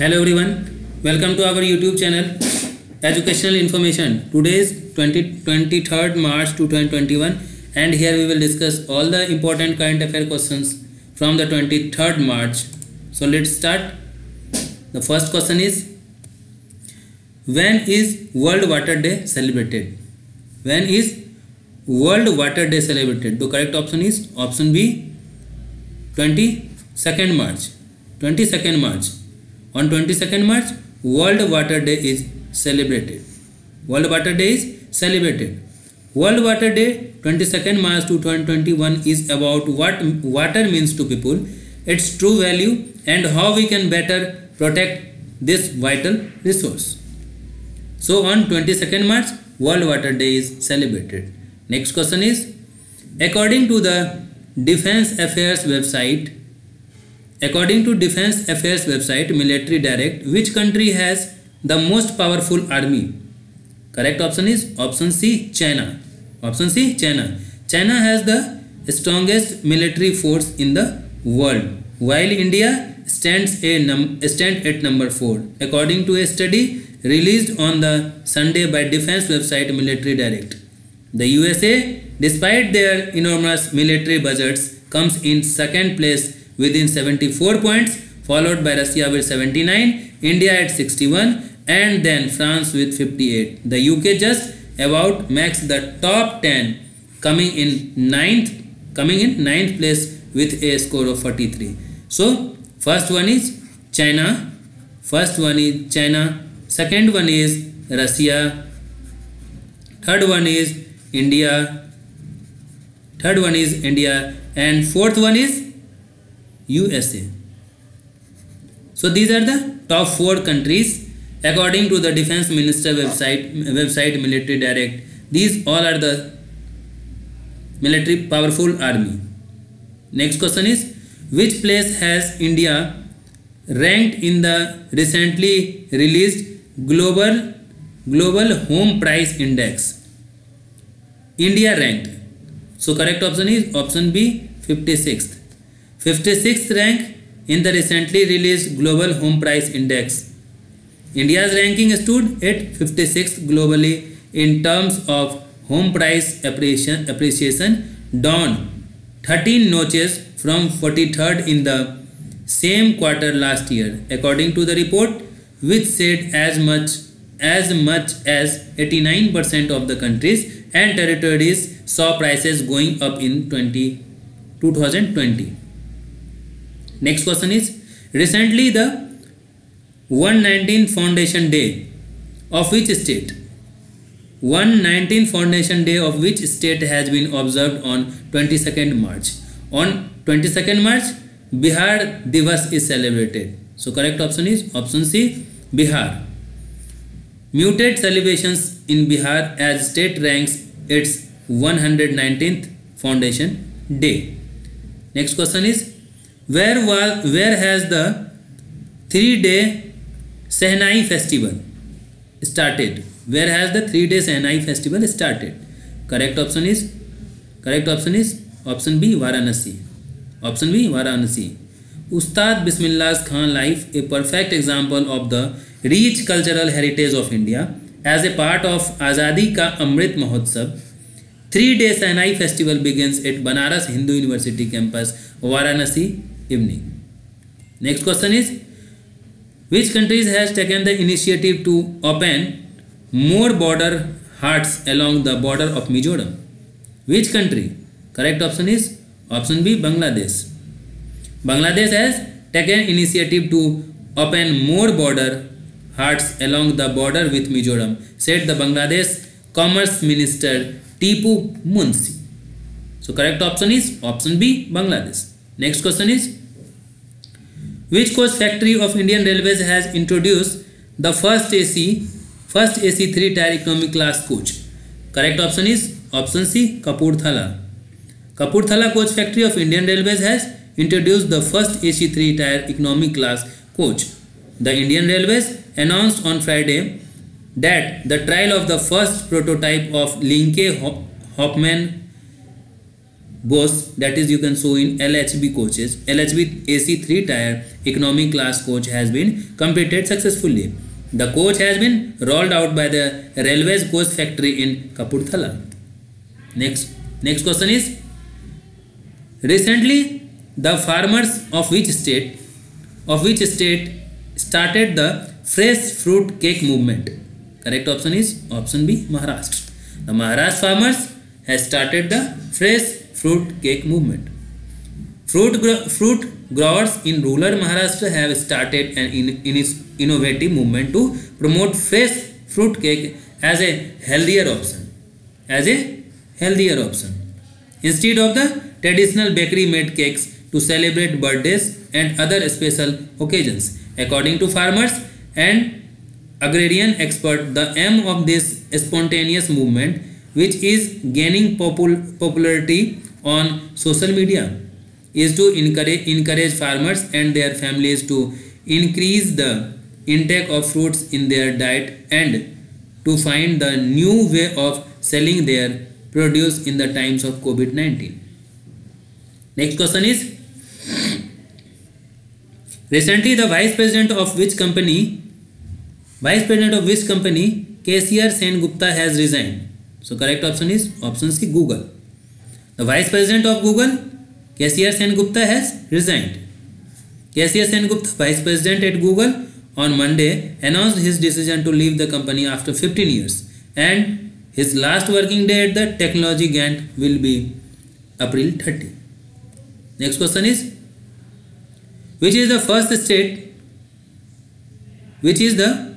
Hello everyone, welcome to our YouTube channel Educational Information. Today is 20, 23rd March 2021 and here we will discuss all the important current affair questions from the 23rd March. So let's start. The first question is When is World Water Day celebrated? When is World Water Day celebrated? The correct option is option B 22nd March. 22nd March. On 22nd March, World Water Day is celebrated. World Water Day is celebrated. World Water Day 22nd March 2021 is about what water means to people, its true value and how we can better protect this vital resource. So on 22nd March, World Water Day is celebrated. Next question is according to the Defense Affairs website according to Defense Affairs website Military Direct which country has the most powerful army? Correct option is option C China. Option C China. China has the strongest military force in the world while India stands a num stand at number 4 according to a study released on the Sunday by defense website Military Direct the USA despite their enormous military budgets comes in second place within 74 points followed by Russia with 79 India at 61 and then France with 58. The UK just about makes the top 10 coming in ninth coming in ninth place with a score of 43. So first one is China, first one is China, second one is Russia, third one is India, third one is India and fourth one is USA. So these are the top four countries according to the defense minister website website military direct. These all are the military powerful army. Next question is which place has india ranked in the recently released global global home price index? India ranked. So correct option is option b 56th 56th rank in the recently released global home price index. India's ranking stood at 56th globally in terms of home price appreciation, down 13 notches from 43rd in the same quarter last year according to the report which said as much as much as 89% of the countries and territories saw prices going up in 20, 2020 next question is recently the 119 Foundation Day of which state? 119 Foundation Day of which state has been observed on 22nd March? On 22nd March, Bihar Divas is celebrated. So correct option is option C, Bihar. Muted celebrations in Bihar as state ranks its 119th Foundation Day. Next question is where was where has the three day Sehnai festival started. Where has the three day Sehnai festival started? Correct option is correct option is option B Varanasi. Option B Varanasi. Ustad Bismillah Khan life a perfect example of the rich cultural heritage of India as a part of Azadi Ka Amrit Mahotsav. Three day Sehnai festival begins at Banaras Hindu University campus Varanasi evening next question is which countries has taken the initiative to open more border haats along the border of Mizoram which country correct option is option B Bangladesh Bangladesh has taken initiative to open more border haats along the border with Mizoram said the Bangladesh commerce minister Tipu Munshi so correct option is option B Bangladesh next question is which coach factory of Indian Railways has introduced the first AC first AC 3 tier economy class coach? Correct option is option C Kapurthala. Kapurthala coach factory of Indian Railways has introduced the first AC 3 tier economy class coach. The Indian Railways announced on Friday that the trial of the first prototype of Linke Hofmann Bose that is you can so in L H B coaches L H B A C three tier economic class coach has been completed successfully the coach has been rolled out by the railways coach factory in Kapurthala next next question is recently the farmers of which state of which state started the fresh fruit cake movement correct option is option B Maharashtra the Maharashtra farmers has started the fresh fruit cake movement. Fruit, fruit growers in rural Maharashtra have started an in, in innovative movement to promote fresh fruit cake as a healthier option. As a healthier option. Instead of the traditional bakery made cakes to celebrate birthdays and other special occasions. According to farmers and agrarian expert, the aim of this spontaneous movement, which is gaining popul popularity on social media, is to encourage, encourage farmers and their families to increase the intake of fruits in their diet and to find the new way of selling their produce in the times of COVID-19. Next question is Recently the vice president of which company vice president of which company Caesar Sengupta has resigned. So correct option is option C Google. The vice president of Google Caesar Sengupta has resigned. Caesar Sengupta vice president at Google on Monday announced his decision to leave the company after 15 years and his last working day at the technology giant will be April 30. Next question is which is the first state which is the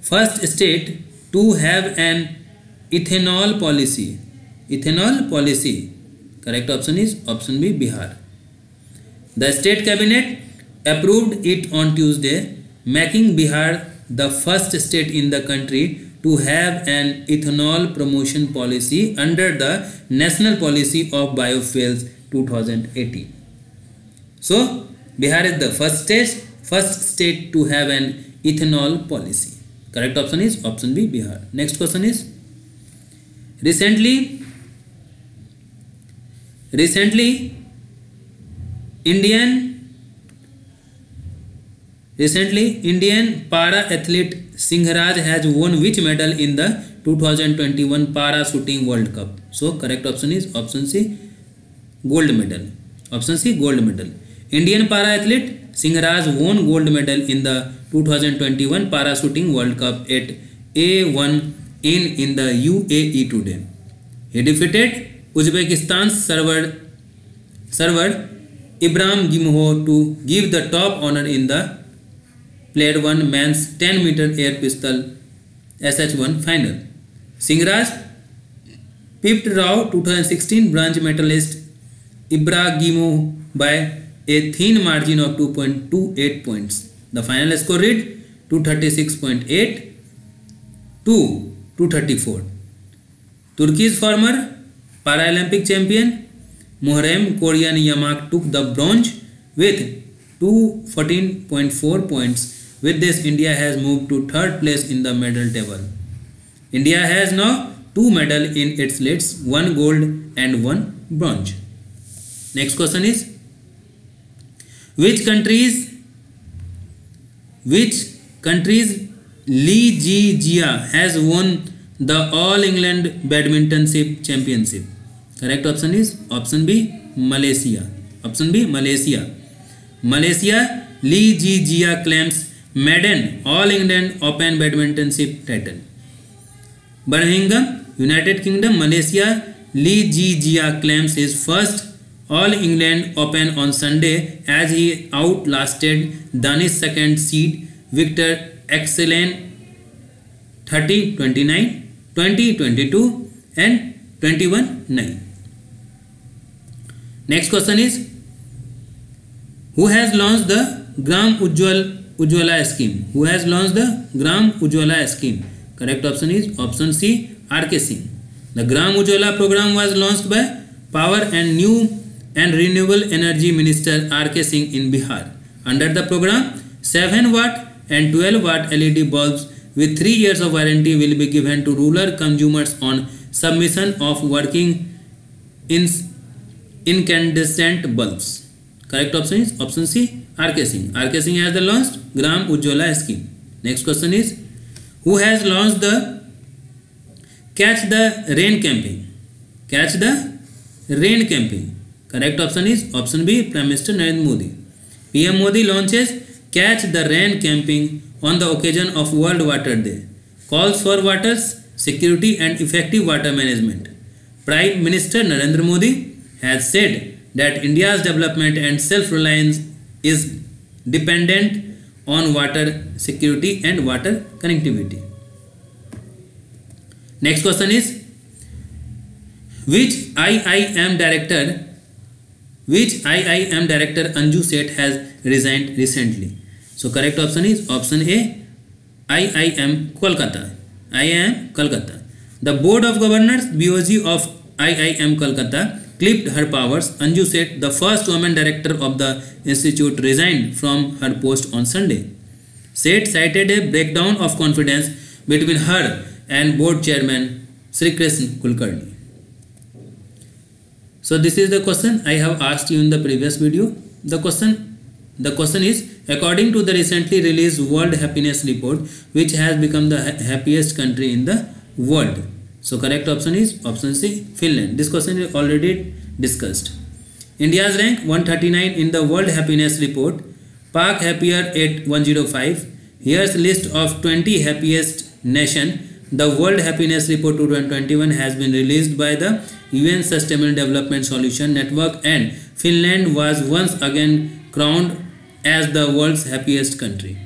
first state to have an ethanol policy ethanol policy correct option is option B Bihar the state cabinet approved it on Tuesday making Bihar the first state in the country to have an ethanol promotion policy under the national policy of biofuels 2018. So Bihar is the first state first state to have an ethanol policy correct option is option B Bihar next question is recently recently Indian recently Indian para athlete Singhraj has won which medal in the 2021 para shooting world cup so correct option is option C gold medal option C gold medal Indian para athlete Singhraj won gold medal in the 2021 para shooting world cup at Al Ain in in the U A he defeated Uzbekistan Server Server Ibragimov to give the top honour in the played one men ten metre air pistol S H one final Singhraj pipped Rio 2016 bronze medallist Ibragimov by a thin margin of 2.28 points the final score read 236.8 to 234 Turkey's former Paralympic champion Muharrem Korhan Yamak took the bronze with 214.4 points. With this, India has moved to third place in the medal table. India has now two medals in its lists, one gold and one bronze. Next question is which countries which countries Lee Zii Jia has won the All England Badmintonship Championship? Correct option is option B Malaysia. Option B Malaysia. Malaysia Lee Zii Jia claims maiden All England Open Badmintonship title. Birmingham, United Kingdom, Malaysia Lee Zii Jia claims his first all England Open on Sunday as he outlasted Danish second seed Viktor Axelsen 30 29, 20 22, and 21 9. Next question is Who has launched the Gram Ujjwal Ujjwala scheme? Who has launched the Gram Ujjwala scheme? Correct option is option C RK Singh. The Gram Ujjwala program was launched by Power and New and Renewable Energy Minister R.K. Singh in Bihar. Under the program, 7 watt and 12 watt LED bulbs with 3 years of warranty will be given to rural consumers on submission of working ins incandescent bulbs. Correct option is option c rk singh. Rk singh has the launched gram ujjwala scheme. Next question is who has launched the catch the rain campaign? Catch the rain campaign. Correct option is option b prime minister narendra modi. Pm modi launches catch the rain campaign on the occasion of world water day. Calls for water security and effective water management. Prime minister narendra modi has said that india's development and self reliance is dependent on water security and water connectivity. Next question is which iim director which iim director anju seth has resigned recently so correct option is option A I I M Kolkata I I M Calcutta the board of governors G of I I M Calcutta clipped her powers Anju Seth the first women director of the institute resign from her post on Sunday Seth cited a breakdown of confidence between her and board chairman Shrikrishna Kulkarni so this is the question I have asked you in the previous video the question the question is according to the recently released World Happiness Report which has become the ha happiest country in the world. So correct option is option C Finland. This question is already discussed. India's rank 139 in the World Happiness Report. Pak happier at 105. Here's list of 20 happiest nation the World Happiness Report 2021 has been released by the UN Sustainable Development Solution Network and Finland was once again crowned as the world's happiest country.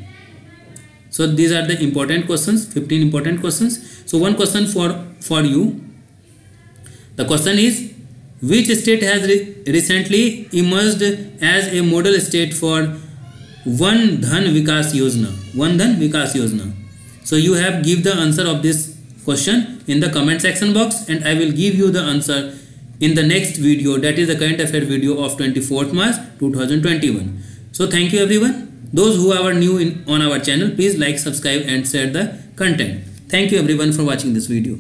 So these are the important questions, 15 important questions. So one question for, for you. The question is, which state has re recently emerged as a model state for Van Dhan Vikas Yojana? Van Dhan Vikas Yojana. So you have give the answer of this question in the comment section box and I will give you the answer in the next video that is the current affair video of 24th March 2021. So thank you everyone. Those who are new in, on our channel please like subscribe and share the content. Thank you everyone for watching this video.